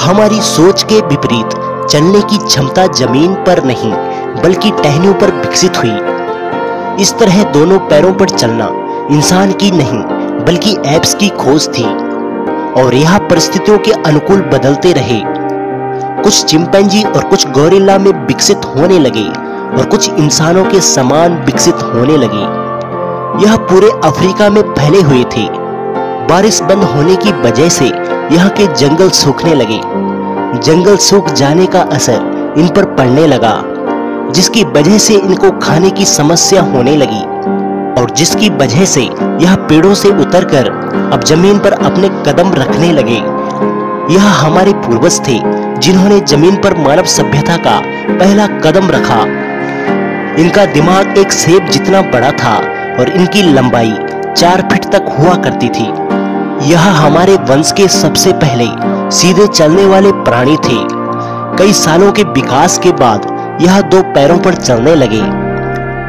हमारी सोच के विपरीत चलने की क्षमता ज़मीन पर नहीं, बल्कि टहनियों पर विकसित हुई। इस तरह दोनों पैरों पर चलना इंसान की नहीं, बल्कि एप्स की खोज थी। और यह परिस्थितियों के अनुकूल बदलते रहे। कुछ चिंपैंजी और कुछ गोरिल्ला में विकसित होने लगे और कुछ इंसानों के समान विकसित होने लगे। यह पूरे अफ्रीका में फैले हुए थे। बारिश बंद होने की वजह से यहाँ के जंगल सूखने लगे। जंगल सूख जाने का असर इन पर पड़ने लगा, जिसकी वजह से इनको खाने की समस्या होने लगी, और जिसकी वजह से यह पेड़ों से उतरकर अब ज़मीन पर अपने कदम रखने लगे। यह हमारे पूर्वज थे, जिन्होंने ज़मीन पर मानव सभ्यता का पहला कदम रखा। इनका दिमाग एक सेब जितना बड़ा था, और इनकी लंबाई चार फीट तक हुआ करती थी। यह हमारे वंश के सबसे पहले सीधे चलने वाले प्राणी थे। कई सालों के विकास के बाद यह दो पैरों पर चलने लगे।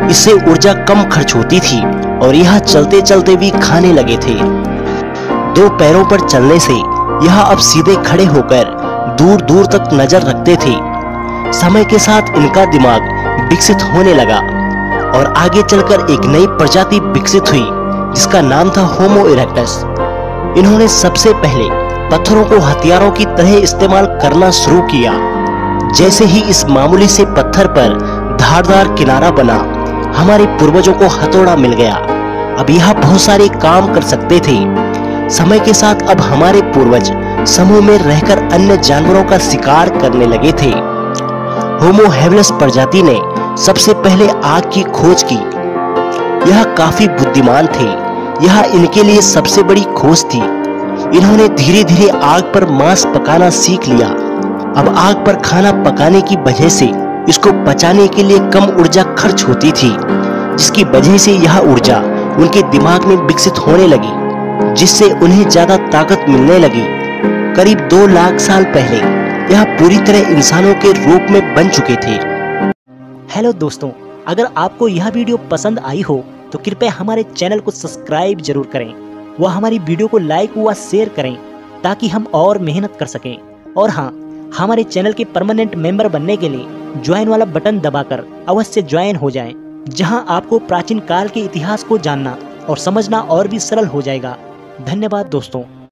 इससे ऊर्जा कम खर्च होती थी और यह चलते चलते भी खाने लगे थे। दो पैरों पर चलने से यह अब सीधे खड़े होकर दूर दूर तक नज़र रखते थे। समय के साथ इनका दिमाग विकसित होने लगा और आगे चलकर एक नई प्रजाति विकसित हुई, जिसका नाम था होमो इरेक्टस इन्होंने सबसे पहले पत्थरों को हथियारों की तरह इस्तेमाल करना शुरू किया। जैसे ही इस मामूली से पत्थर पर धारदार किनारा बना, हमारे पूर्वजों को हथौड़ा मिल गया। अब यह बहुत सारे काम कर सकते थे। समय के साथ अब हमारे पूर्वज समूह में रहकर अन्य जानवरों का शिकार करने लगे थे। होमो हेवलस प्रजाति ने सबसे पहले आग की खोज की। यह काफ़ी बुद्धिमान थे। यह इनके लिए सबसे बड़ी खोज थी। इन्होंने धीरे धीरे आग पर मांस पकाना सीख लिया। अब आग पर खाना पकाने की वजह से इसको पचाने के लिए कम ऊर्जा खर्च होती थी, जिसकी वजह से यह ऊर्जा उनके दिमाग में विकसित होने लगी, जिससे उन्हें ज़्यादा ताकत मिलने लगी। करीब दो लाख साल पहले यह पूरी तरह इंसानों के रूप में बन चुके थे। हेलो दोस्तों, अगर आपको यह वीडियो पसंद आई हो तो कृपया हमारे चैनल को सब्सक्राइब ज़रूर करें। व हमारी वीडियो को लाइक व शेयर करें, ताकि हम और मेहनत कर सकें। और हाँ हमारे चैनल के परमानेंट मेंबर बनने के लिए ज्वाइन वाला बटन दबाकर अवश्य ज्वाइन हो जाएँ, जहाँ आपको प्राचीन काल के इतिहास को जानना और समझना और भी सरल हो जाएगा। धन्यवाद दोस्तों।